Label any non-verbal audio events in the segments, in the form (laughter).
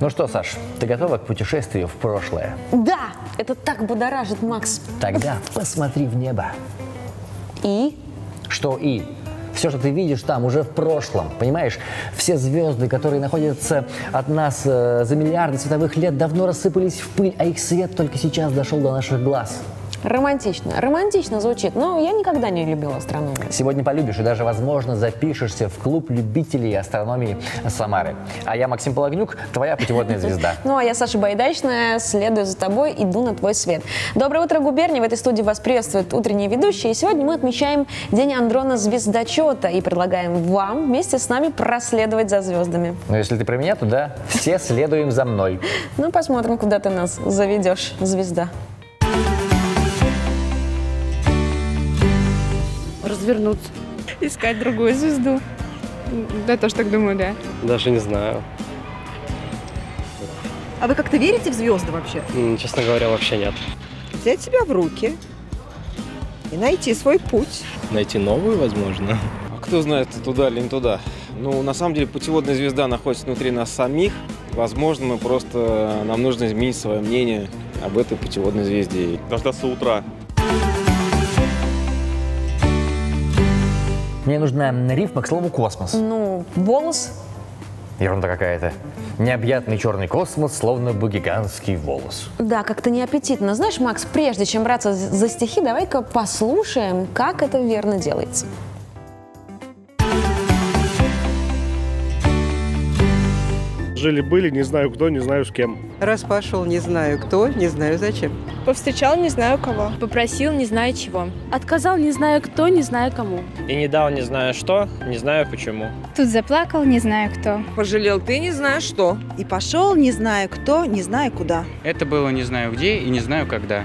Ну что, Саш, ты готова к путешествию в прошлое? Да, это так будоражит, Макс. Тогда (laughs) посмотри в небо. И? Что и? Все, что ты видишь там, уже в прошлом. Понимаешь, все звезды, которые находятся от нас э, за миллиарды световых лет, давно рассыпались в пыль, а их свет только сейчас дошел до наших глаз. Романтично. Романтично звучит, но я никогда не любила астрономию. Сегодня полюбишь и даже, возможно, запишешься в клуб любителей астрономии Самары. А я Максим Пологнюк, твоя путеводная (laughs) звезда. Ну, а я Саша Байдачная, следую за тобой, иду на твой свет. Доброе утро, губерния! В этой студии вас приветствуют утренние ведущие. И сегодня мы отмечаем День Андрона Звездочета и предлагаем вам вместе с нами проследовать за звездами. Но если ты про меня, то да, все следуем за мной. Ну, посмотрим, куда ты нас заведешь, звезда. Развернуться. Искать другую звезду. Я тоже так думаю, да. Даже не знаю. А вы как-то верите в звезды вообще? Честно говоря, вообще нет. взять себя в руки и найти свой путь. Найти новую, возможно. А Кто знает, туда или не туда. Ну, на самом деле, путеводная звезда находится внутри нас самих. Возможно, мы просто, нам нужно изменить свое мнение об этой путеводной звезде. дождаться утра. Мне нужна рифма к слову «космос». Ну, волос. Ерунда какая-то. Необъятный черный космос, словно бы гигантский волос. Да, как-то неаппетитно. Знаешь, Макс, прежде чем браться за стихи, давай-ка послушаем, как это верно делается. Жили-были, не знаю кто, не знаю с кем. Раз пошел, не знаю кто, не знаю зачем. Повстречал не знаю кого. Попросил не знаю чего. Отказал не знаю кто, не знаю кому. И не дал не знаю что, не знаю почему. Тут заплакал не знаю кто. Пожалел ты не знаю что. И пошел не знаю кто, не знаю куда. Это было не знаю где и не знаю когда.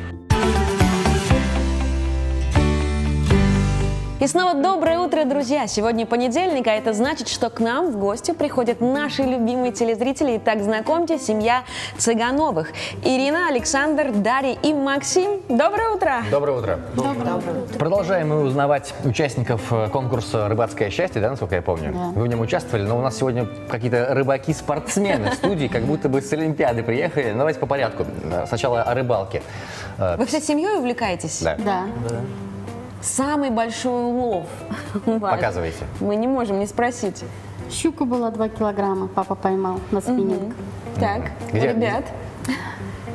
И снова доброе утро, друзья! Сегодня понедельник, а это значит, что к нам в гости приходят наши любимые телезрители. Итак, знакомьте, семья Цыгановых. Ирина, Александр, Дарья и Максим. Доброе утро! Доброе утро. Доброе утро. Продолжаем мы узнавать участников э, конкурса «Рыбацкое счастье», да, насколько я помню? Вы в нем участвовали, но у нас сегодня какие-то рыбаки-спортсмены в студии, как будто бы с Олимпиады приехали. Ну, Давайте по порядку. Сначала о рыбалке. Э, Вы всей семьей увлекаетесь? Да. Да. Самый большой улов. (laughs) Показывайте. Мы не можем не спросить. Щука была 2 килограмма, папа поймал на спиннинг. Так, Где- ребят,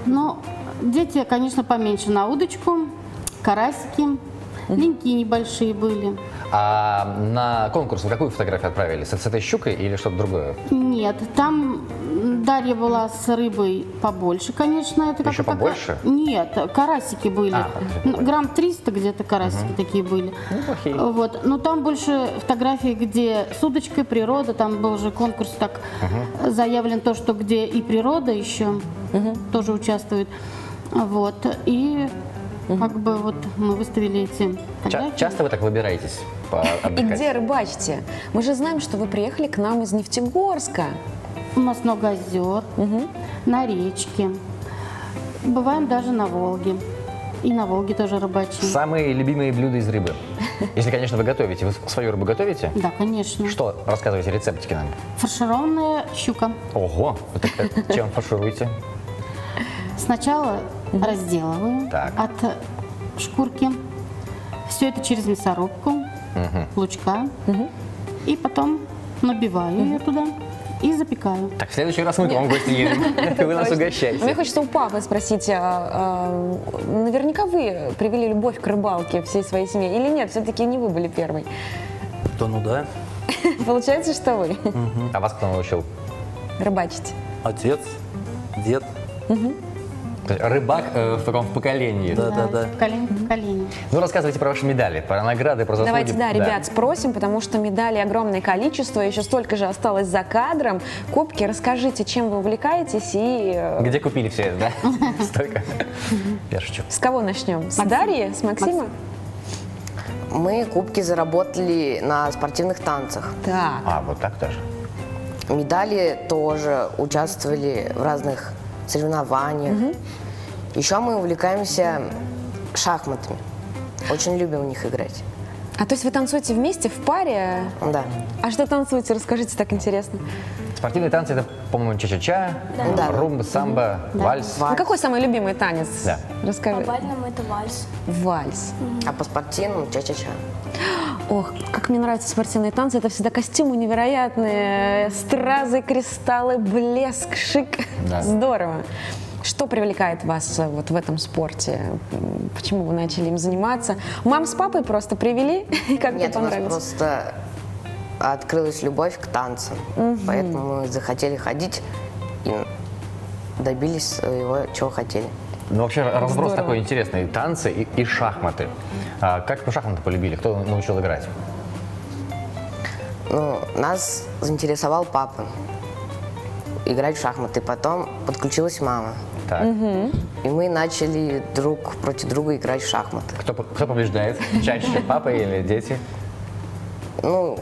Но дети, конечно, поменьше на удочку, карасики, линьки небольшие были. А на конкурс вы какую фотографию отправили? С, этой щукой или что-то другое? Нет, там Дарья была с рыбой побольше, конечно. Это Еще как-то побольше? такая- Нет, карасики были. А, Ну, Грамм 300 где-то карасики такие были. Неплохие. Вот. Но там больше фотографий, где с удочкой, природа. Там был же конкурс так заявлен то, что где и природа еще тоже участвует. Вот. И как бы вот мы выставили эти Ча- часто вы так выбираетесь и где рыбачите? Мы же знаем, что вы приехали к нам из Нефтегорска. У нас много озер, на речке. Бываем даже на Волге. И на Волге тоже рыбачим. Самые любимые блюда из рыбы? Если, конечно, вы готовите. Вы свою рыбу готовите? Да, конечно. Что? Рассказывайте рецептики нам. Фаршированная щука. Ого! Чем фаршируете? Сначала разделываю Так. от шкурки. Все это через мясорубку, лучка. И потом набиваю ее туда и запекаю. Так, в следующий раз мы к вам в гости едем. (laughs) Вы нас Мне угощаете. хочется у папы спросить, а, а, наверняка вы привели любовь к рыбалке всей своей семье или нет? Все-таки не вы были первой. Да ну да. (laughs) Получается, что вы А вас кто научил? рыбачите? Отец, дед. Рыбак э, в таком поколении. Да, да, да. Поколение по поколению. Ну, рассказывайте про ваши медали, про награды, про заслуги. Давайте, да, ребят, спросим, потому что медалей огромное количество, еще столько же осталось за кадром. Кубки, расскажите, чем вы увлекаетесь и э, Где купили все это, да? (laughs) Столько. Я шучу. с кого начнем? С Дарьи, с Максима? Мы кубки заработали на спортивных танцах. Так, А, вот так даже. Медали тоже участвовали в разных соревнованиях. Еще мы увлекаемся шахматами. Очень любим в них играть. а то есть вы танцуете вместе в паре? Да. А что танцуете? Расскажите, так интересно. Спортивные танцы это, по-моему, ча-ча-ча, Да. румба, самбо, Да. вальс. Ну, какой самый любимый танец? Да. Расскажи. бальному это вальс. Вальс. А по спортивному ча-ча-ча. Ох, мне нравятся спортивные танцы. Это всегда костюмы невероятные, стразы, кристаллы, блеск, шик. Да. Здорово. Что привлекает вас э, вот в этом спорте? Почему вы начали им заниматься? Мам с папой просто привели? И (laughs) как Нет, тебе у нас просто открылась любовь к танцам. Поэтому мы захотели ходить и добились своего, чего хотели. Ну, вообще, разброс Здорово. такой интересный. Танцы и, и шахматы. А как вы шахматы полюбили? Кто научил играть? Ну, нас заинтересовал папа играть в шахматы. Потом подключилась мама. Так. И мы начали друг против друга играть в шахматы. Кто, кто побеждает? Чаще, папа или дети? Ну,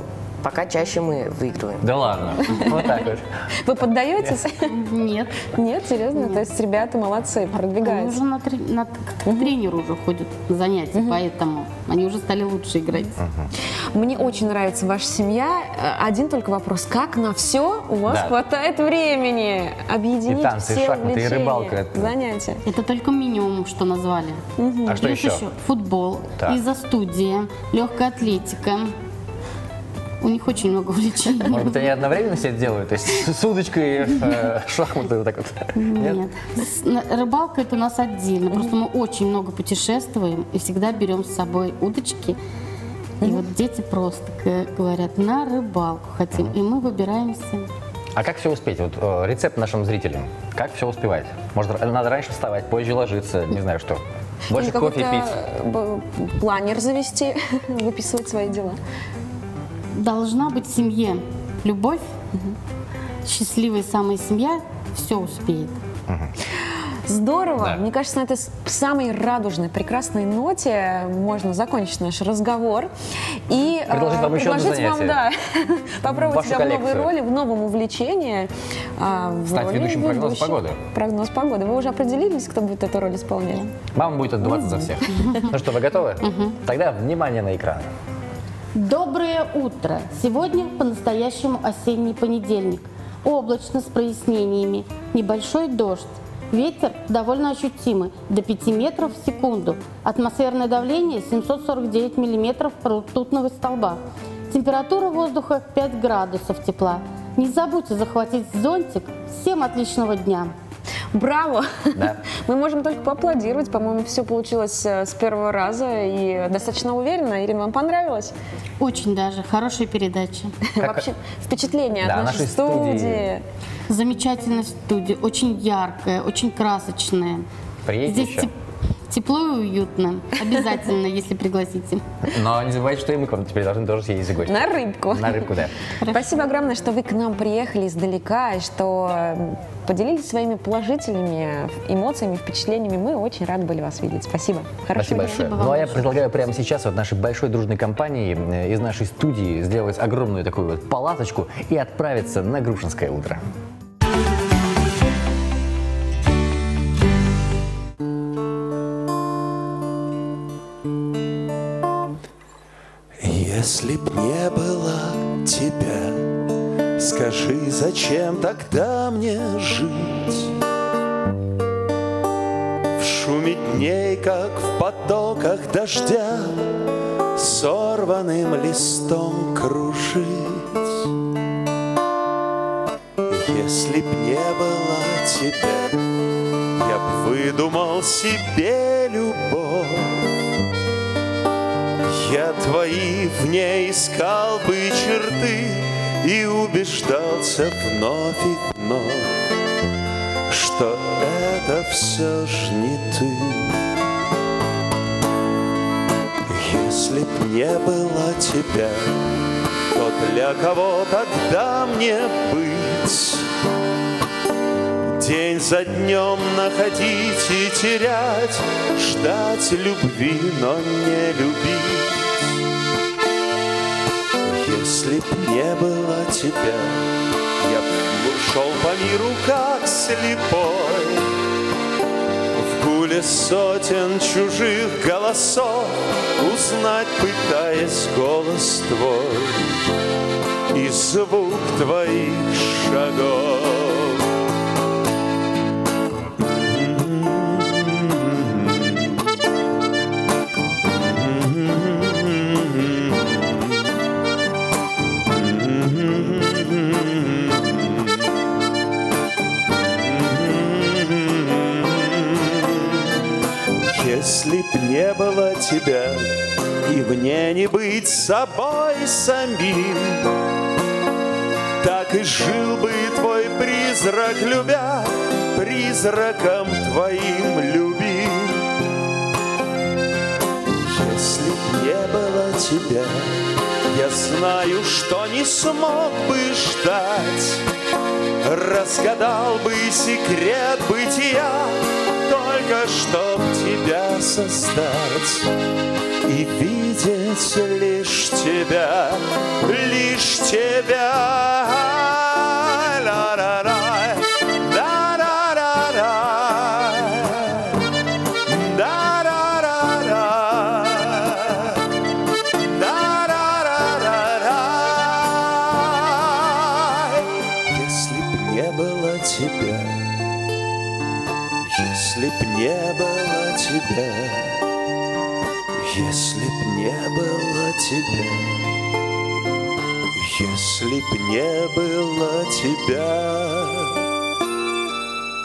пока чаще мы выигрываем. Да ладно. (laughs) Вот так вот. Вы поддаетесь? Нет. Нет, серьезно? То есть ребята молодцы, Они продвигаются. уже на трени- на- к тренеру уже ходят занятия, поэтому они уже стали лучше играть. Мне очень нравится ваша семья. Э, Один только вопрос. Как на все у вас хватает времени объединить И танцы, и все шахматы, и рыбалка. Занятия? Это только минимум, что назвали. А что еще? футбол, Так. изо-студия, легкая атлетика. У них очень много увлечений. Может быть, они одновременно все это делают? То есть с удочкой, э, (laughs) шахматы вот так вот? Нет. Рыбалка это у нас отдельно. Просто мы очень много путешествуем и всегда берем с собой удочки. И вот дети просто говорят, на рыбалку хотим. И мы выбираемся. А как все успеть? Вот э, рецепт нашим зрителям. Как все успевать? Может, надо раньше вставать, позже ложиться, не знаю что. Больше Или кофе пить. Планер завести, (laughs) выписывать свои дела. Должна быть в семье любовь. Счастливая самая семья все успеет. Здорово. Да. Мне кажется, на этой самой радужной, прекрасной ноте можно закончить наш разговор. И э, Предложить вам еще предложить вам, да, занятие. (laughs) попробовать Вашу себя в новой роли, в новом увлечении. в Стать роли ведущим ведущей. погоды. Прогноз погоды. Вы уже определились, кто будет эту роль исполнять? Мама будет отдуваться за всех. Ну что, вы готовы? Тогда внимание на экран. Доброе утро! Сегодня по-настоящему осенний понедельник. Облачно с прояснениями. Небольшой дождь. Ветер довольно ощутимый, до 5 метров в секунду. Атмосферное давление 749 миллиметров ртутного столба. Температура воздуха 5 градусов тепла. Не забудьте захватить зонтик. Всем отличного дня! Браво! Да. (laughs) Мы можем только поаплодировать. По-моему, все получилось э, с первого раза и достаточно уверенно. Ирина, вам понравилось? Очень даже. Хорошая передача. (laughs) Вообще, впечатление Да, от нашей нашей студии. студии. Замечательная студия, очень яркая, очень красочная. Приедете Здесь еще? Теп- тепло и уютно. Обязательно, (laughs) если пригласите. Но не забывайте, что и мы к вам теперь должны тоже съездить гости. На рыбку. На рыбку, да. Спасибо огромное, что вы к нам приехали издалека и что поделились своими положительными эмоциями, впечатлениями. Мы очень рады были вас видеть. Спасибо. Хорошего Спасибо дня. большое. Ну а я предлагаю прямо сейчас вот нашей большой дружной компании э, из нашей студии сделать огромную такую вот палаточку и отправиться на Грушинское утро. Если б не было тебя, скажи, зачем тогда мне жить? В шуме дней, как в потоках дождя, сорванным листом кружить. Если б не было тебя, я б выдумал себе любовь. Твои в ней искал бы черты И убеждался вновь и вновь Что это все ж не ты Если б не было тебя То для кого тогда мне быть? День за днем находить и терять, Ждать любви, но не любить. Если б не было тебя, Я б шел по миру как слепой, В гуле сотен чужих голосов Узнать, пытаясь голос твой. И звук твоих шагов. Тебя И мне не быть собой самим. Так и жил бы твой призрак, любя Призраком твоим любим Если б не было тебя Я знаю, что не смог бы ждать. Разгадал бы секрет бытия только чтоб тебя создать И видеть лишь тебя, лишь тебя не было тебя, если б не было тебя, если б не было тебя,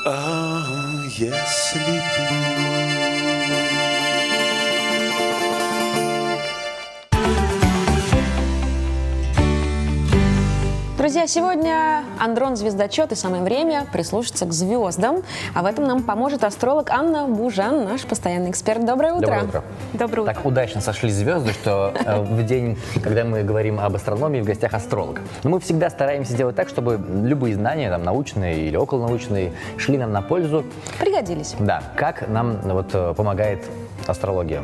а если б Друзья, сегодня Андрон Звездочет и самое время прислушаться к звездам. А в этом нам поможет астролог Анна Бужан, наш постоянный эксперт. Доброе утро. Доброе утро. Доброе утро. Так удачно сошли звезды, что э, в день, когда мы говорим об астрономии, в гостях астролог. Но мы всегда стараемся делать так, чтобы любые знания, там, научные или околонаучные, шли нам на пользу. Пригодились. Да. Как нам вот, э, помогает астрология?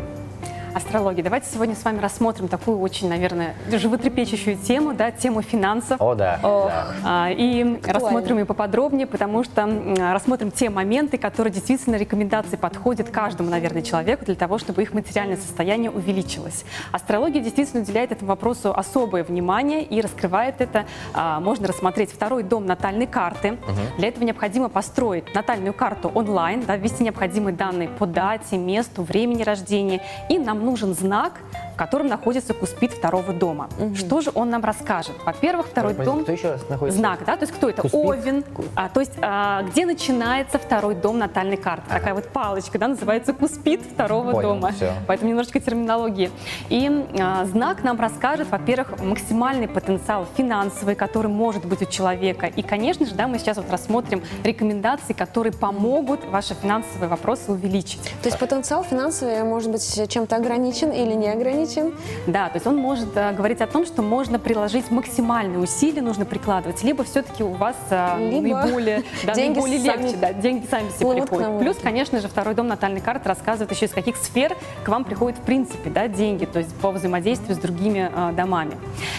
Астрология. Давайте сегодня с вами рассмотрим такую очень, наверное, животрепещущую тему, да, тему финансов. О, да. да. А, И рассмотрим ее поподробнее, потому что рассмотрим те моменты, которые действительно рекомендации подходят каждому, наверное, человеку для того, чтобы их материальное состояние увеличилось. Астрология действительно уделяет этому вопросу особое внимание и раскрывает это. А, Можно рассмотреть второй дом натальной карты. Для этого необходимо построить натальную карту онлайн, да, ввести необходимые данные по дате, месту, времени рождения. И нам нужен знак, котором находится куспид второго дома. Что же он нам расскажет? Во-первых, второй Подождите, дом... Кто еще раз находится? Знак, да, то есть кто это? Куспид? Овен, а, то есть а, где начинается второй дом натальной карты? Такая вот палочка, да, называется куспид второго Понял, дома. всё. Поэтому немножечко терминологии. И а, знак нам расскажет, во-первых, максимальный потенциал финансовый, который может быть у человека. И, конечно же, да, мы сейчас вот рассмотрим рекомендации, которые помогут ваши финансовые вопросы увеличить. То есть потенциал финансовый может быть чем-то ограничен или не ограничен? Да, то есть он может э, говорить о том, что можно приложить максимальные усилия, нужно прикладывать, либо все-таки у вас э, Либо наиболее, (laughs) да, деньги наиболее сами легче, да, деньги сами себе приходят. Плюс, конечно же, второй дом натальной карты рассказывает еще из каких сфер к вам приходят в принципе да, деньги, то есть по взаимодействию с другими э, домами.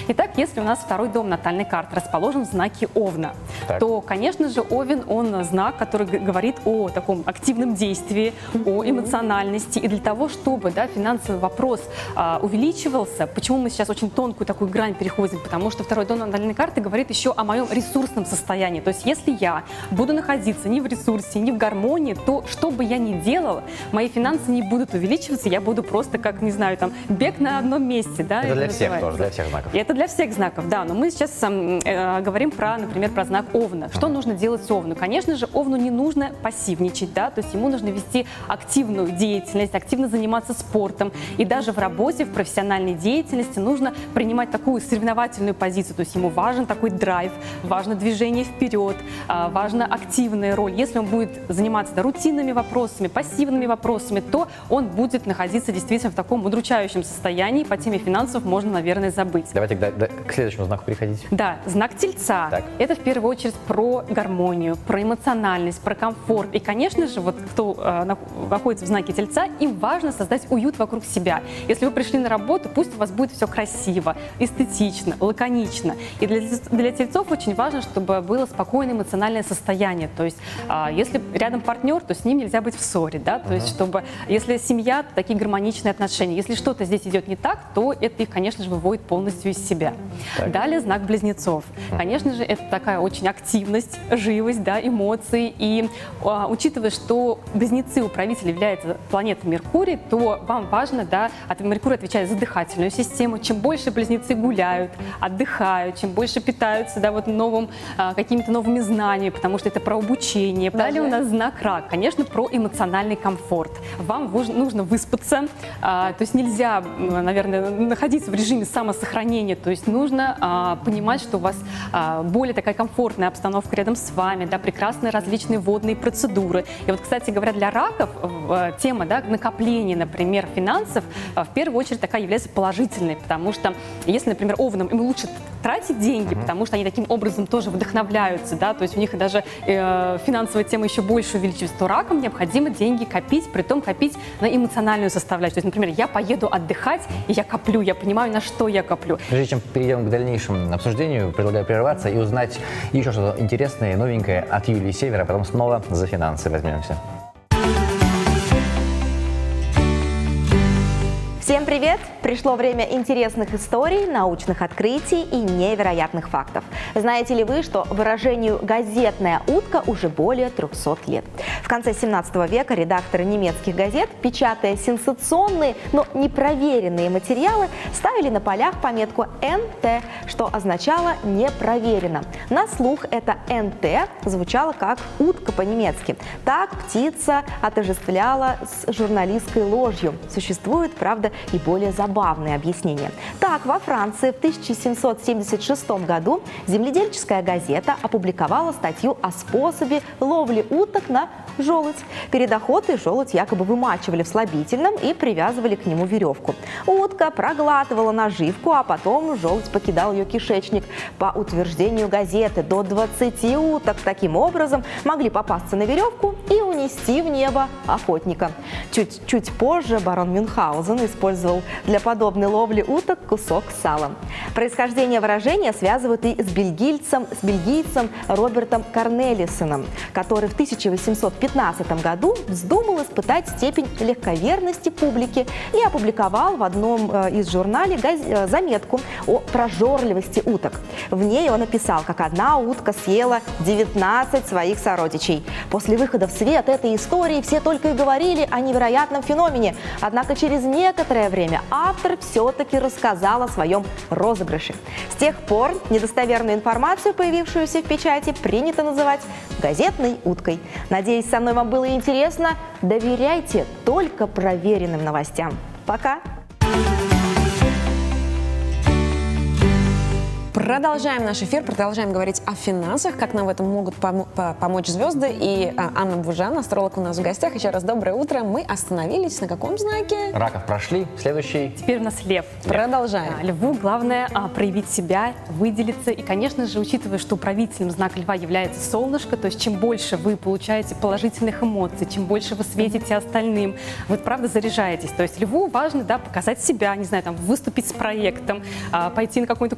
Итак, если у нас второй дом натальной карты расположен в знаке Овна, Так. то, конечно же, Овен, он знак, который говорит о таком активном действии, о эмоциональности. И для того, чтобы да, финансовый вопрос а, увеличивался, почему мы сейчас очень тонкую такую грань переходим? Потому что второй дом натальной карты говорит еще о моем ресурсном состоянии. То есть если я буду находиться не в ресурсе, не в гармонии, то что бы я ни делала, мои финансы не будут увеличиваться, я буду просто как, не знаю, там, бег на одном месте. Да, Это для всех называется. тоже, для всех знаков. И это для всех знаков, да. Но мы сейчас э, говорим про, например, про знак Овна. Что нужно делать Овну? Конечно же, Овну не нужно пассивничать, да, то есть ему нужно вести активную деятельность, активно заниматься спортом. И даже в работе, в профессиональной деятельности нужно принимать такую соревновательную позицию. То есть ему важен такой драйв, важно движение вперед, а, важна активная роль. Если он будет заниматься да, рутинными вопросами, пассивными вопросами, то он будет находиться действительно в таком удручающем состоянии. По теме финансов можно, наверное, забыть. Давайте к, да- к следующему знаку переходить. Да, знак тельца. Так. Это в первую очередь про гармонию, про эмоциональность, про комфорт. И, конечно же, вот кто э, нах- находится в знаке тельца, им важно создать уют вокруг себя. Если вы пришли пришли на работу, пусть у вас будет все красиво, эстетично, лаконично. И для, для тельцов очень важно, чтобы было спокойное эмоциональное состояние. То есть, а, если рядом партнер, то с ним нельзя быть в ссоре, да, то есть, чтобы, если семья, то такие гармоничные отношения. Если что-то здесь идет не так, то это их, конечно же, выводит полностью из себя. Так. Далее знак близнецов. Конечно же, это такая очень активность, живость, да, эмоции. И а, учитывая, что близнецы управитель является планетой Меркурий, то вам важно, да, от Меркурий отвечает за дыхательную систему. Чем больше близнецы гуляют, отдыхают, чем больше питаются, да, вот новым, а, какими-то новыми знаниями, потому что это про обучение. Далее у нас знак рак, конечно, про эмоциональный комфорт. Вам нужно выспаться, а, то есть нельзя, наверное, находиться в режиме самосохранения, то есть нужно а, понимать, что у вас более такая комфортная обстановка рядом с вами, да, прекрасные различные водные процедуры. И вот, кстати говоря, для раков тема да, накопления, например, финансов в первую очередь такая является положительной, потому что если, например, овнам им лучше тратить деньги, потому что они таким образом тоже вдохновляются, да, то есть у них даже э, финансовая тема еще больше увеличивается, то ракам необходимо деньги копить, при том копить на эмоциональную составляющую. То есть, например, я поеду отдыхать, и я коплю, я понимаю, на что я коплю. Прежде чем перейдем к дальнейшему обсуждению, предлагаю прерваться и узнать еще что-то интересное и новенькое от Юлии Севера, а потом снова за финансы возьмемся. Пришло время интересных историй, научных открытий и невероятных фактов. Знаете ли вы, что выражению «газетная утка» уже более 300 лет? В конце 17 века редакторы немецких газет, печатая сенсационные, но непроверенные материалы, ставили на полях пометку «НТ», что означало «непроверено». На слух это «НТ» звучало как «утка» по-немецки. Так птица отождествляла с журналистской ложью. Существует, правда, и более забавные объяснения. Так, во Франции в 1776 году земледельческая газета опубликовала статью о способе ловли уток на желудь. Перед охотой желудь якобы вымачивали в слабительном и привязывали к нему веревку. Утка проглатывала наживку, а потом желудь покидал ее кишечник. По утверждению газеты, до 20 уток таким образом могли попасться на веревку и унести в небо охотника. Чуть, чуть позже барон Мюнхгаузен использовал для подобной ловли уток кусок сала. Происхождение выражения связывают и с бельгийцем, с бельгийцем Робертом Корнелисоном, который в 1815 году вздумал испытать степень легковерности публики и опубликовал в одном э, из журналей газ- э, заметку о прожорливости уток. В ней он написал, как одна утка съела 19 своих сородичей. После выхода в свет этой истории все только и говорили о невероятном феномене. Однако через некоторое время автор все-таки рассказал о своем розыгрыше. С тех пор недостоверную информацию, появившуюся в печати, принято называть газетной уткой. Надеюсь, со мной вам было интересно. Доверяйте только проверенным новостям. Пока! Продолжаем наш эфир, продолжаем говорить о финансах, как нам в этом могут помо- по- помочь звезды. И а, Анна Бужан, астролог у нас в гостях. Еще раз доброе утро. Мы остановились на каком знаке? Раков прошли, следующий. Теперь у нас лев. Продолжаем. Да, льву главное а, проявить себя, выделиться. И, конечно же, учитывая, что управителем знака льва является солнышко, то есть чем больше вы получаете положительных эмоций, чем больше вы светите остальным, вы правда заряжаетесь. То есть льву важно да, показать себя, не знаю, там, выступить с проектом, а, пойти на какое-то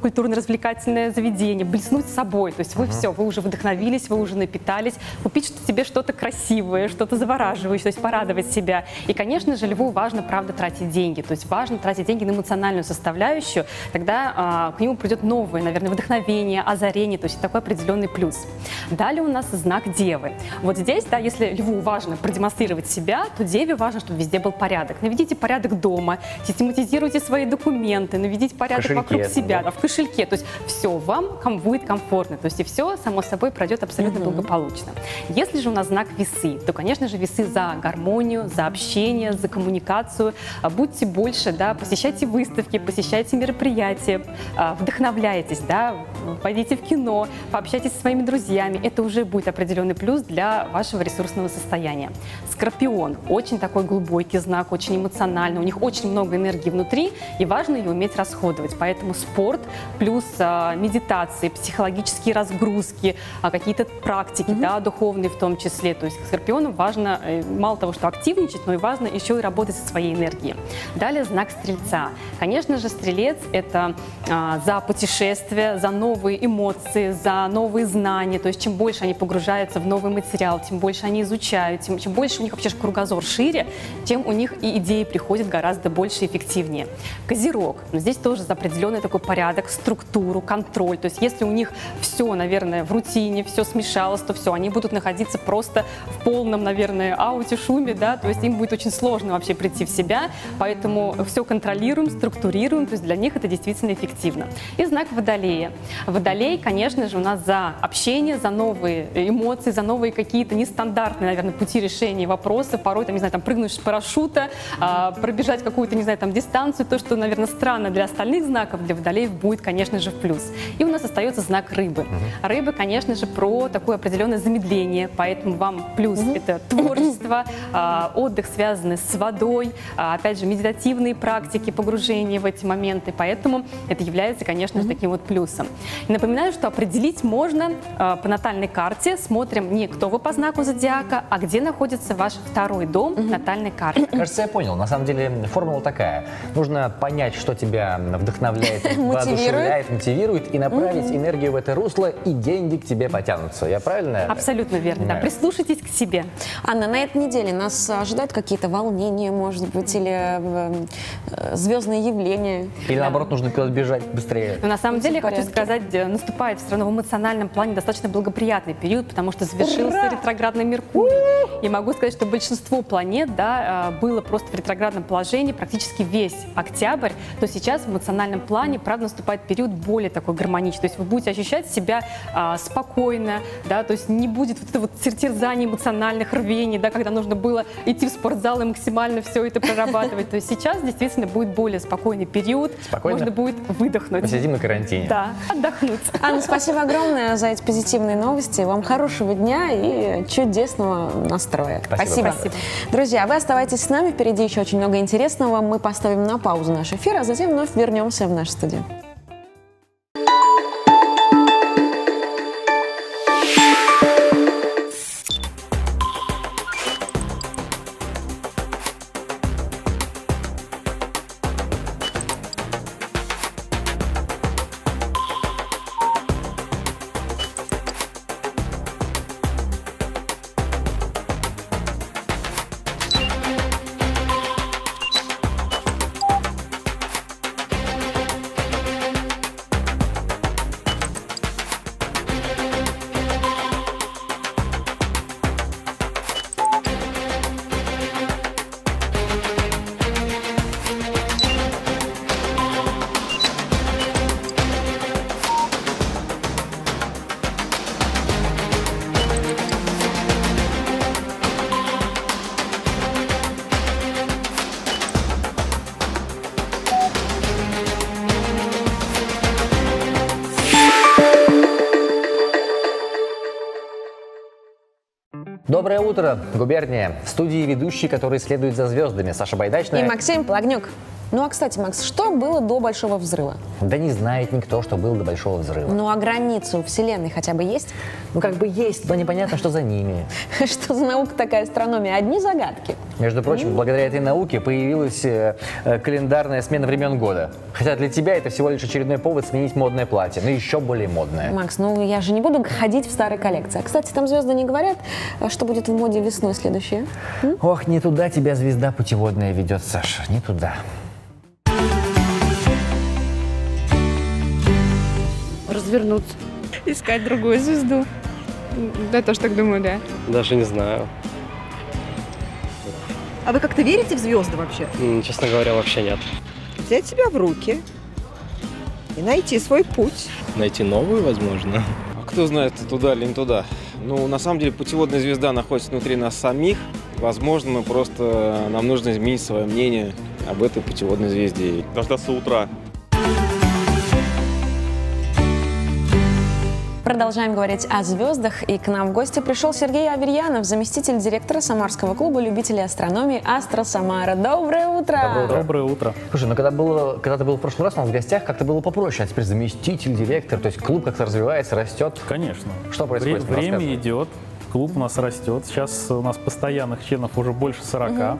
культурно-развлекательное заведение, блеснуть собой. То есть вы все, вы уже вдохновились, вы уже напитались, купить что- себе что-то красивое, что-то завораживающее, то есть порадовать себя. И, конечно же, льву важно, правда, тратить деньги. То есть важно тратить деньги на эмоциональную составляющую. Тогда а, к нему придет новое, наверное, вдохновение, озарение, то есть такой определенный плюс. Далее у нас знак Девы. Вот здесь, да, если льву важно продемонстрировать себя, то Деве важно, чтобы везде был порядок. Наведите порядок дома, систематизируйте свои документы, наведите порядок кошельке вокруг себя, да? да, в кошельке. То есть все вам ком- будет комфортно. То есть и все, само собой, пройдет абсолютно благополучно. Если же у нас знак весы, то, конечно же, весы за гармонию, за общение, за коммуникацию. А, Будьте больше, да, посещайте выставки, посещайте мероприятия, а, вдохновляйтесь, да, пойдите в кино, пообщайтесь со своими друзьями. Это уже будет определенный плюс для вашего ресурсного состояния. Скорпион очень такой глубокий знак, очень эмоциональный, у них очень много энергии внутри, и важно ее уметь расходовать. Поэтому спорт плюс а, медитации, психологические разгрузки, а, какие-то практики, да, духовные в том числе. То есть скорпиону важно э, мало того, что активничать, но и важно еще и работать со своей энергией. Далее знак Стрельца. Конечно же, Стрелец – это а, за путешествия, за новые эмоции, за новые знания. То есть чем больше они погружаются в новый материал, тем больше они изучают, тем, чем больше у них вообще кругозор шире, тем у них и идеи приходят гораздо больше и эффективнее. Козерог. Но здесь тоже за определенный такой порядок, структуру, контроль. То есть если у них все, наверное, в рутине, все смешалось, то все, они будут находиться просто в полном, наверное, ауте, шуме, да, то есть им будет очень сложно вообще прийти в себя, поэтому все контролируем, структурируем, то есть для них это действительно эффективно. И знак Водолея. Водолей, конечно же, у нас за общение, за новые эмоции, за новые какие-то нестандартные, наверное, пути решения вопросов, порой, там, не знаю, там, прыгнуть с парашюта, а, пробежать какую-то, не знаю, там, дистанцию, то, что, наверное, странно для остальных знаков, для водолеев будет, конечно же, в плюс. И у нас остается знак рыбы. Рыбы, конечно же, про такое определенное замедление, поэтому вам плюс это творчество, а, отдых, связанный с водой, а, опять же, медитативные практики, погружение в эти моменты, поэтому это является, конечно же, таким вот плюсом. И напоминаю, что определить можно а, по натальной карте, смотрим не кто вы по знаку зодиака, а где находится ваш второй дом натальной карты. Кажется, я понял. На самом деле формула такая. Нужно понять, что тебя вдохновляет, (laughs) воодушевляет, мотивирует, и направить энергию в это русло, и деньги к тебе потянутся. Я правильно? Абсолютно верно. Да. Да. Прислушайтесь к себе. Анна, на этой неделе нас ожидают какие-то волнения, может быть, или э, э, звездные явления? Или наоборот, нужно куда-то бежать быстрее. Но на самом деле, я хочу сказать, э, наступает все равно в эмоциональном плане достаточно благоприятный период, потому что завершился ретроградный Меркурий. И могу сказать, что большинство планет да, э, было просто в ретроградном положении практически весь октябрь, то сейчас в эмоциональном плане, правда, наступает период более такой гармоничный. То есть вы будете ощущать себя а, спокойно, да, то есть не будет вот это вот терзания эмоциональных рвений, да, когда нужно было идти в спортзал и максимально все это прорабатывать. То есть сейчас действительно будет более спокойный период, Спокойно? можно будет выдохнуть. Посидим на карантине. Да, отдохнуть. Анна, спасибо огромное за эти позитивные новости. Вам хорошего дня и чудесного настроя. Спасибо. Спасибо. Друзья, вы оставайтесь с нами. Впереди еще очень много интересного. Мы поставим на паузу наш эфир, а затем вновь вернемся в нашу студию. Доброе утро, губерния. В студии ведущий, который следует за звездами. Саша Байдачная. И Максим Плагнюк. Ну а, кстати, Макс, что было до Большого Взрыва? Да не знает никто, что было до Большого взрыва. Ну а границы у Вселенной хотя бы есть? Ну как бы есть, но непонятно, что за ними. (laughs) Что за наука такая астрономия? Одни загадки. Между прочим, благодаря этой науке появилась э, э, календарная смена времен года. Хотя для тебя это всего лишь очередной повод сменить модное платье, но еще более модное. Макс, ну я же не буду ходить в старой коллекции. А, кстати, там звезды не говорят, а что будет в моде весной следующее. Ох, не туда тебя звезда путеводная ведет, Саша, не туда. Развернуться. Искать другую звезду. Да, тоже так думаю, да. Даже не знаю. А вы как-то верите в звезды вообще? М, Честно говоря, вообще нет. Взять себя в руки и найти свой путь. Найти новую, возможно. А кто знает, туда или не туда? Ну, на самом деле, путеводная звезда находится внутри нас самих. Возможно, мы просто... Нам нужно изменить свое мнение об этой путеводной звезде. Дождаться утра. Продолжаем говорить о звездах, и к нам в гости пришел Сергей Аверьянов, заместитель директора Самарского клуба любителей астрономии «Астро Самара». Доброе утро! Доброе утро. Слушай, ну когда, было, когда ты был в прошлый раз у нас в гостях, как-то было попроще, а теперь заместитель, директор, то есть клуб как-то развивается, растет. Конечно. Что происходит? Вре- время идет, клуб у нас растет. Сейчас у нас постоянных членов уже больше 40.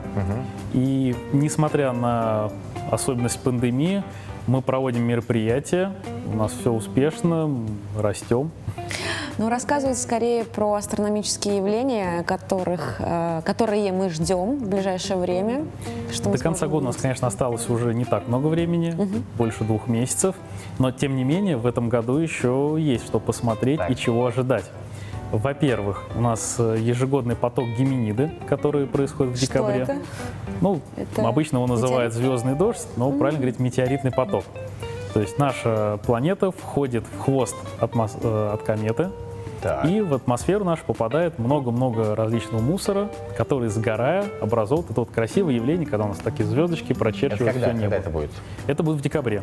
И несмотря на особенность пандемии, мы проводим мероприятия, у нас все успешно, растем. Ну, рассказывайте скорее про астрономические явления, которых, э, которые мы ждем в ближайшее время. Что До конца года у нас, конечно, осталось уже не так много времени, больше двух месяцев. Но, тем не менее, в этом году еще есть что посмотреть и чего ожидать. Во-первых, у нас э, ежегодный поток геминиды, который происходит в Что декабре. это? Ну, Это обычно его называют звездный дождь, но правильно говорить метеоритный поток. То есть наша планета входит в хвост атмос- э, от кометы, и в атмосферу нашу попадает много-много различного мусора, который, сгорая, образует это вот красивое явление, когда у нас такие звездочки прочерчивают Это когда? всё небо. Когда это будет? Это будет в декабре.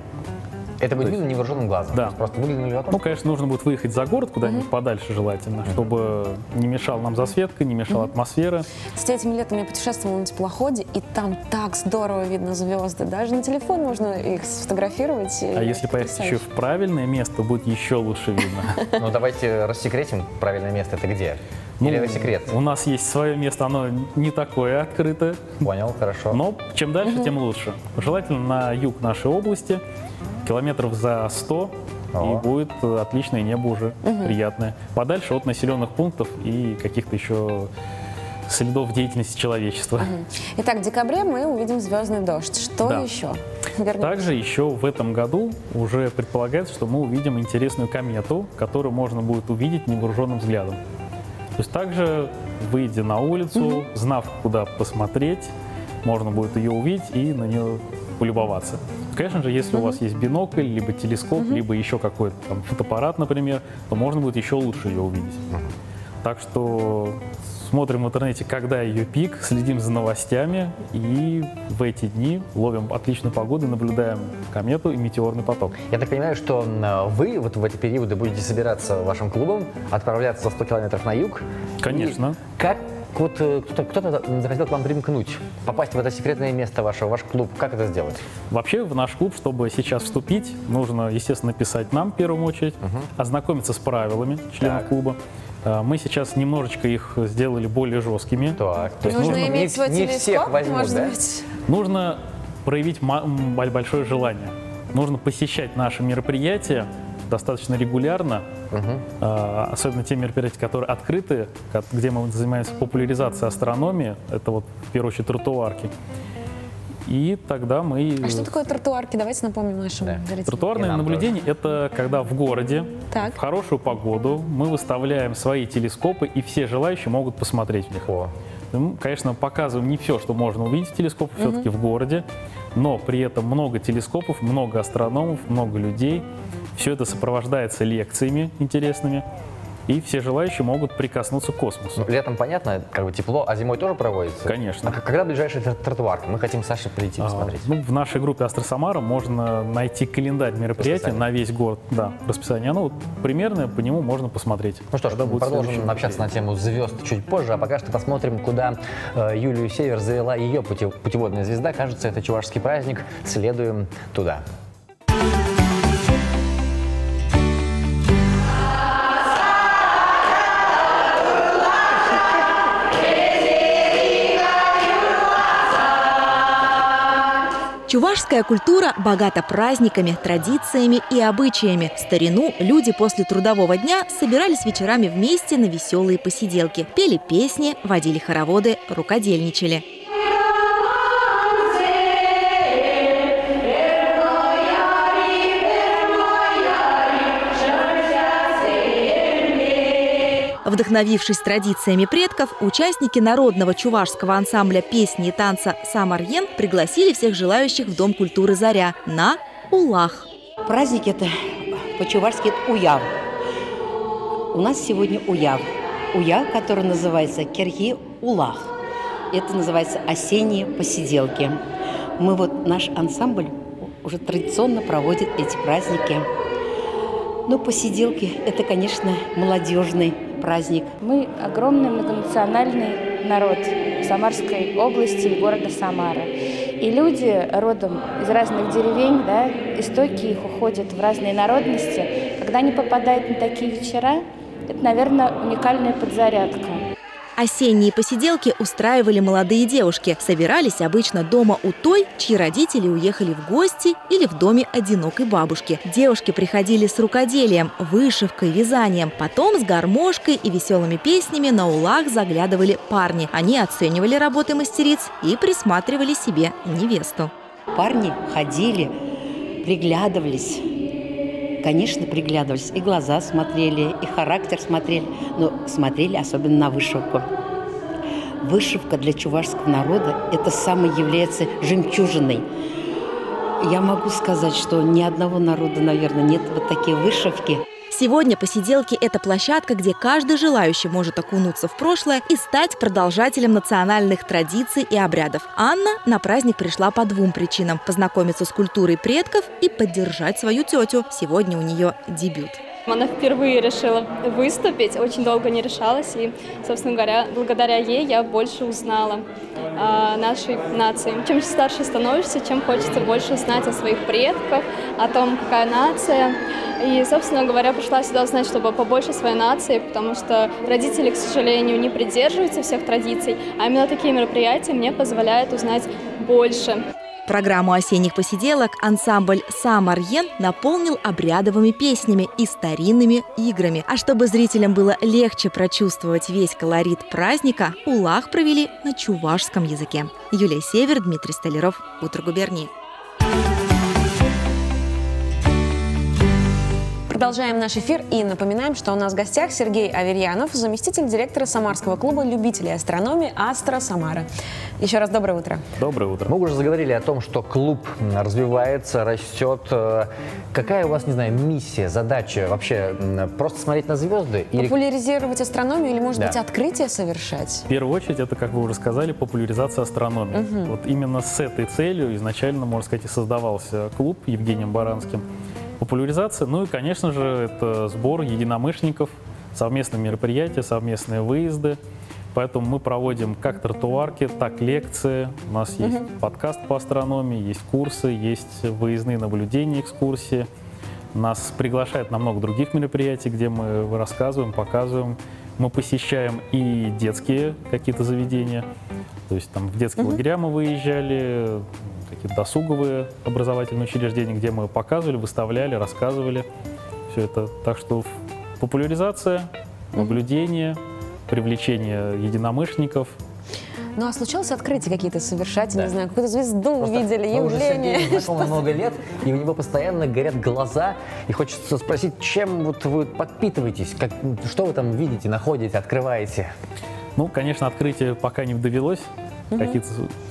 Это будет То видно невооруженным глазом? Да. Просто выглянули в? Ну, конечно, нужно будет выехать за город куда-нибудь подальше желательно, чтобы не мешала нам засветка, не мешала атмосфера. Кстати, этим летом я путешествовала на теплоходе, и там так здорово видно звезды. Даже на телефон можно их сфотографировать. А если поехать еще в правильное место, будет еще лучше видно. Ну давайте рассекретим правильное место. Это где? Или это секрет? У нас есть свое место, оно не такое открытое. Понял, хорошо. Но чем дальше, тем лучше. Желательно на юг нашей области, километров за 100, О. и будет отличное небо уже, Мгм. приятное. Подальше от населенных пунктов и каких-то еще следов деятельности человечества. Итак, в декабре мы увидим звездный дождь. Что Да. еще? Вернемся. Также еще в этом году уже предполагается, что мы увидим интересную комету, которую можно будет увидеть невооруженным взглядом. То есть также, выйдя на улицу, знав, куда посмотреть, можно будет ее увидеть и на нее полюбоваться. Конечно же, если у вас есть бинокль, либо телескоп, либо еще какой-то там фотоаппарат, например, то можно будет еще лучше ее увидеть. Так что смотрим в интернете, когда ее пик, следим за новостями и в эти дни ловим отличную погоду, наблюдаем комету и метеорный поток. Я так понимаю, что вы вот в эти периоды будете собираться вашим клубом, отправляться за 100 километров на юг. Конечно. И как вот э, кто-то, кто-то захотел к вам примкнуть, попасть в это секретное место ваше, ваш клуб, как это сделать? Вообще в наш клуб, чтобы сейчас вступить, нужно, естественно, писать нам в первую очередь, ознакомиться с правилами членов клуба. Э, Мы сейчас немножечко их сделали более жесткими. Так, То есть Нужно нужно, иметь свой телескоп, может быть? нужно проявить большое желание. Нужно посещать наши мероприятия достаточно регулярно, э, особенно те мероприятия, которые открыты, где мы занимаемся популяризацией астрономии, это вот в первую очередь тротуарки. И тогда мы... А что такое тротуарки? Давайте напомним нашим зрителям. Тротуарное наблюдение – это когда в городе Так. в хорошую погоду мы выставляем свои телескопы, и все желающие могут посмотреть в них. Мы, конечно, показываем не все, что можно увидеть в телескопах, все-таки в городе, но при этом много телескопов, много астрономов, много людей. Все это сопровождается лекциями интересными, и все желающие могут прикоснуться к космосу. Ну, летом понятно, как бы тепло, а зимой тоже проводится? Конечно. А когда ближайший тр- тротуар? Мы хотим с Сашей прийти А, посмотреть. ну, в нашей группе Астро Самара можно найти календарь мероприятий на весь год. Да, расписание. Оно вот примерно по нему можно посмотреть. Ну что ж, мы продолжим общаться на тему звезд чуть позже, а пока что посмотрим, куда э, Юлию Север завела ее путеводная звезда. Кажется, это чувашский праздник. Следуем туда. Чувашская культура богата праздниками, традициями и обычаями. В старину люди после трудового дня собирались вечерами вместе на веселые посиделки, пели песни, водили хороводы, рукодельничали. Вдохновившись традициями предков, участники народного чувашского ансамбля песни и танца «Самарьен» пригласили всех желающих в Дом культуры «Заря» на Улах. Праздник это по-чувашски уяв. У нас сегодня уяв. Уяв, который называется Керхи Улах. Это называется осенние посиделки. Мы вот, наш ансамбль уже традиционно проводит эти праздники Ну, посиделки – это, конечно, молодежный праздник. Мы огромный многонациональный народ Самарской области и города Самара. И люди родом из разных деревень, да, истоки их уходят в разные народности. Когда они попадают на такие вечера, это, наверное, уникальная подзарядка. Осенние посиделки устраивали молодые девушки. Собирались обычно дома у той, чьи родители уехали в гости или в доме одинокой бабушки. Девушки приходили с рукоделием, вышивкой, вязанием. Потом с гармошкой и веселыми песнями на улах заглядывали парни. Они оценивали работы мастериц и присматривали себе невесту. Парни ходили, приглядывались, конечно, приглядывались. И глаза смотрели, и характер смотрели. Но смотрели особенно на вышивку. Вышивка для чувашского народа – это самое является жемчужиной. Я могу сказать, что ни одного народа, наверное, нет вот такие вышивки. Сегодня посиделки – это площадка, где каждый желающий может окунуться в прошлое и стать продолжателем национальных традиций и обрядов. Анна на праздник пришла по двум причинам – познакомиться с культурой предков и поддержать свою тетю. Сегодня у нее дебют. Она впервые решила выступить, очень долго не решалась, и, собственно говоря, благодаря ей я больше узнала о нашей нации. Чем старше становишься, чем хочется больше узнать о своих предках, о том, какая нация. И, собственно говоря, пришла сюда узнать, чтобы побольше своей нации, потому что родители, к сожалению, не придерживаются всех традиций, а именно такие мероприятия мне позволяют узнать больше. Программу осенних посиделок ансамбль «Самарьен» наполнил обрядовыми песнями и старинными играми. А чтобы зрителям было легче прочувствовать весь колорит праздника, улах провели на чувашском языке. Юлия Север, Дмитрий Столяров. Утро губернии. Продолжаем наш эфир и напоминаем, что у нас в гостях Сергей Аверьянов, заместитель директора Самарского клуба любителей астрономии «Астро Самара». Еще раз доброе утро. Доброе утро. Мы уже заговорили о том, что клуб развивается, растет. Какая у вас, не знаю, миссия, задача вообще? Просто смотреть на звезды? Или... Популяризировать астрономию или, может Да. быть, открытие совершать? В первую очередь, это, как вы уже сказали, популяризация астрономии. Мгм. Вот именно с этой целью изначально, можно сказать, и создавался клуб Евгением Баранским. Популяризация, ну и, конечно же, это сбор единомышленников, совместные мероприятия, совместные выезды. Поэтому мы проводим как тротуарки, так лекции. У нас есть Мгм. подкаст по астрономии, есть курсы, есть выездные наблюдения, экскурсии. Нас приглашают на много других мероприятий, где мы рассказываем, показываем. Мы посещаем и детские какие-то заведения. То есть там в детские Мгм. лагеря мы выезжали, какие-то досуговые образовательные учреждения, где мы показывали, выставляли, рассказывали. Все это. Так что популяризация, наблюдение, привлечение единомышленников. Ну, а случалось открытие какие-то совершать, не знаю, какую-то звезду Просто увидели, мы уже явление? Знакомы много лет, и у него постоянно горят глаза, и хочется спросить, чем вот вы подпитываетесь, как, что вы там видите, находите, открываете? Ну, конечно, открытие пока не довелось Мгм. какие-то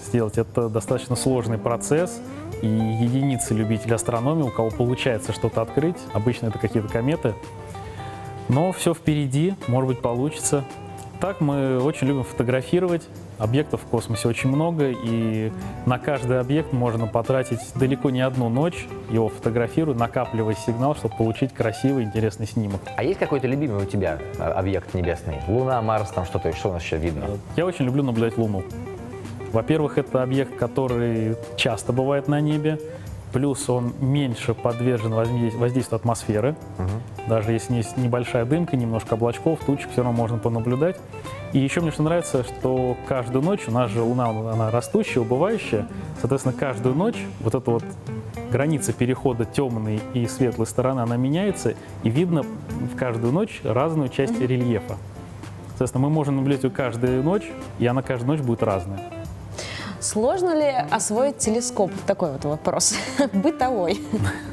сделать. Это достаточно сложный процесс. И единицы любителей астрономии, у кого получается что-то открыть, обычно это какие-то кометы. Но все впереди, может быть, получится. Так мы очень любим фотографировать. Объектов в космосе очень много, и на каждый объект можно потратить далеко не одну ночь, его фотографируя, накапливая сигнал, чтобы получить красивый, интересный снимок. А есть какой-то любимый у тебя а, объект небесный? Луна, Марс, там что-то, что у нас еще видно? Я очень люблю наблюдать Луну. Во-первых, это объект, который часто бывает на небе, плюс он меньше подвержен воздейс- воздействию атмосферы. Даже если есть небольшая дымка, немножко облачков, тучек, все равно можно понаблюдать. И еще мне что нравится, что каждую ночь, у нас же Луна, она растущая, убывающая, соответственно, каждую ночь вот эта вот граница перехода темной и светлой стороны, она меняется, и видно в каждую ночь разную часть рельефа. Соответственно, мы можем наблюдать ее каждую ночь, и она каждую ночь будет разная. Сложно ли освоить телескоп? Такой вот вопрос. (laughs) Бытовой.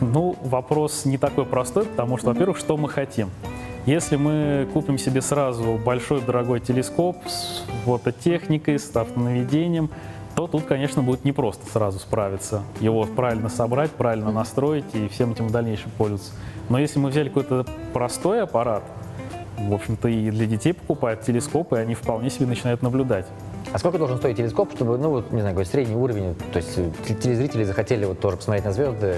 Ну, вопрос не такой простой, потому что, во-первых, что мы хотим? Если мы купим себе сразу большой дорогой телескоп с фототехникой, с автонаведением, то тут, конечно, будет непросто сразу справиться. Его правильно собрать, правильно настроить и всем этим в дальнейшем пользоваться. Но если мы взяли какой-то простой аппарат, в общем-то, и для детей покупают телескопы, и они вполне себе начинают наблюдать. А сколько должен стоить телескоп, чтобы, ну, вот, не знаю, какой средний уровень, то есть э, те- телезрители захотели вот тоже посмотреть на звезды?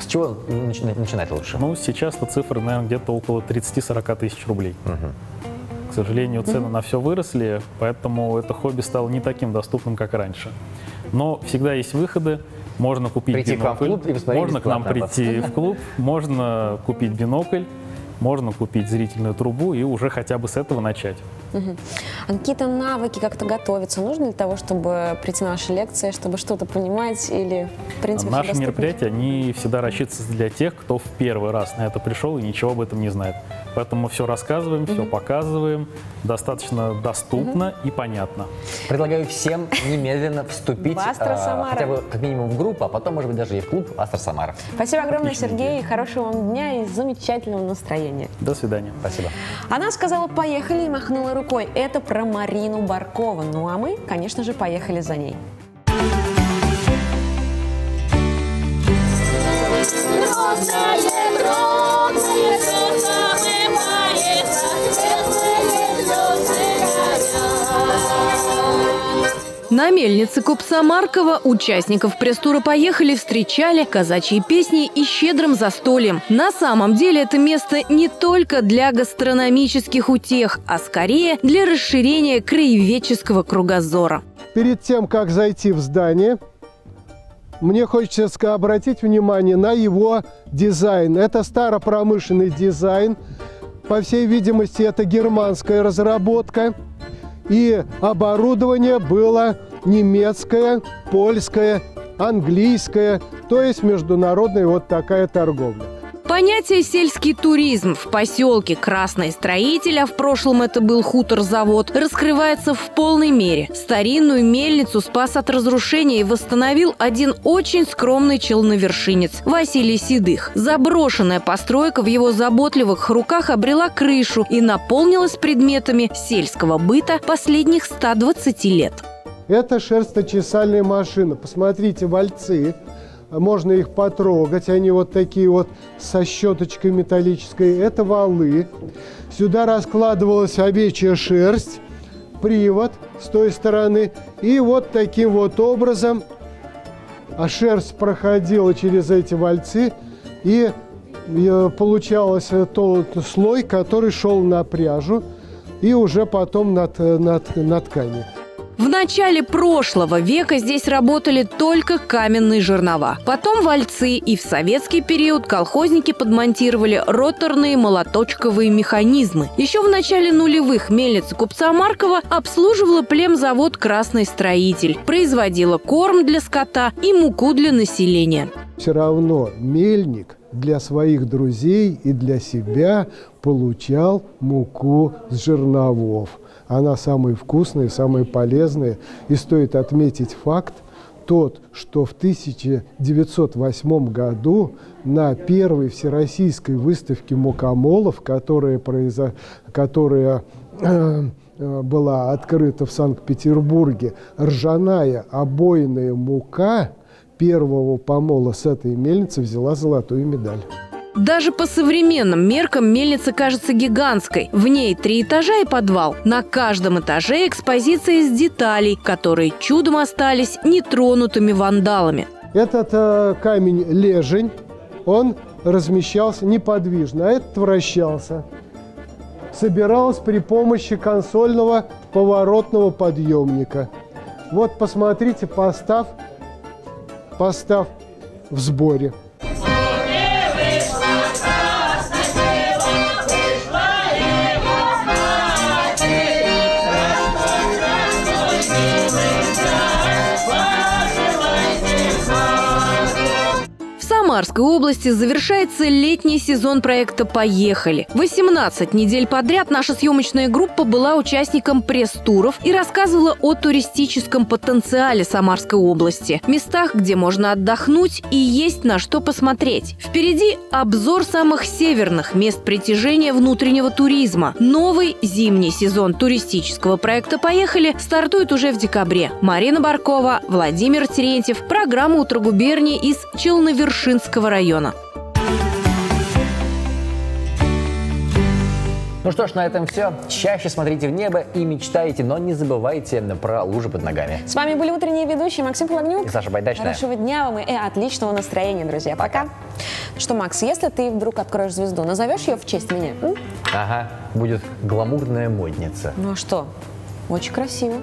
С чего начи- начинать лучше? Ну, сейчас-то цифры, наверное, где-то около 30-40 тысяч рублей. К сожалению, цены на все выросли, поэтому это хобби стало не таким доступным, как раньше. Но всегда есть выходы. Можно купить Прийти к вам в бинокль, клуб и посмотреть можно к нам прийти в клуб, можно купить бинокль, можно купить зрительную трубу и уже хотя бы с этого начать. Мгм. А какие-то навыки как-то готовиться нужно для того, чтобы прийти на ваши лекции, чтобы что-то понимать или, в принципе, Наши доступно? мероприятия, они всегда рассчитываются для тех, кто в первый раз на это пришел и ничего об этом не знает. Поэтому мы все рассказываем, все показываем, достаточно доступно и понятно. Предлагаю всем немедленно вступить а, Самара. хотя бы как минимум в группу, а потом, может быть, даже и в клуб Астра Самара. Спасибо огромное, Сергей. Хорошего вам дня и замечательного настроения. До свидания. Спасибо. Она сказала «поехали» и махнула рукой. Это про Марину Баркову. Ну а мы, конечно же, поехали за ней. На мельнице Купца Маркова участников пресс-тура «Поехали» встречали казачьи песни и щедрым застольем. На самом деле это место не только для гастрономических утех, а скорее для расширения краеведческого кругозора. Перед тем, как зайти в здание, мне хочется обратить внимание на его дизайн. Это старопромышленный дизайн. По всей видимости, это германская разработка. И оборудование было немецкое, польское, английское, то есть международная вот такая торговля. Понятие «сельский туризм» в поселке Красный Строитель, а в прошлом это был хутор-завод, раскрывается в полной мере. Старинную мельницу спас от разрушения и восстановил один очень скромный челновершинец – Василий Седых. Заброшенная постройка в его заботливых руках обрела крышу и наполнилась предметами сельского быта последних 120 лет. Это шерсточесальная машина. Посмотрите, вальцы. Можно их потрогать. Они вот такие вот со щеточкой металлической. Это валы. Сюда раскладывалась овечья шерсть, привод с той стороны. И вот таким вот образом а шерсть проходила через эти вальцы. И э, получался тот слой, который шел на пряжу и уже потом на, т- на на ткани. В начале прошлого века здесь работали только каменные жернова. Потом вальцы, и в советский период колхозники подмонтировали роторные молоточковые механизмы. Еще в начале нулевых мельница купца Маркова обслуживала племзавод «Красный строитель», производила корм для скота и муку для населения. Все равно мельник для своих друзей и для себя получал муку с жерновов. Она самая вкусная, самая полезная. И стоит отметить факт тот, что в 1908 году на первой всероссийской выставке мукомолов, которая, произо... которая э, э, была открыта в Санкт-Петербурге, ржаная обойная мука первого помола с этой мельницы взяла золотую медаль. Даже по современным меркам мельница кажется гигантской. В ней три этажа и подвал. На каждом этаже экспозиция из деталей, которые чудом остались нетронутыми вандалами. Этот э, камень лежень, он размещался неподвижно, а этот вращался. Собиралось при помощи консольного поворотного подъемника. Вот посмотрите, постав, постав в сборе. В Самарской области завершается летний сезон проекта «Поехали». 18 недель подряд наша съемочная группа была участником пресс-туров и рассказывала о туристическом потенциале Самарской области, местах, где можно отдохнуть и есть на что посмотреть. Впереди обзор самых северных мест притяжения внутреннего туризма. Новый зимний сезон туристического проекта «Поехали» стартует уже в декабре. Марина Баркова, Владимир Терентьев. Программа «Утро губернии» из Челновершинского района. Ну что ж, на этом все. Чаще смотрите в небо и мечтайте, но не забывайте про лужи под ногами. С вами были утренние ведущие Максим Пологнюк. И Саша Байдачная. Хорошего дня вам и отличного настроения, друзья. Пока. Что, Макс, если ты вдруг откроешь звезду, назовешь ее в честь меня? М? Ага, будет гламурная модница. Ну а что? Очень красиво.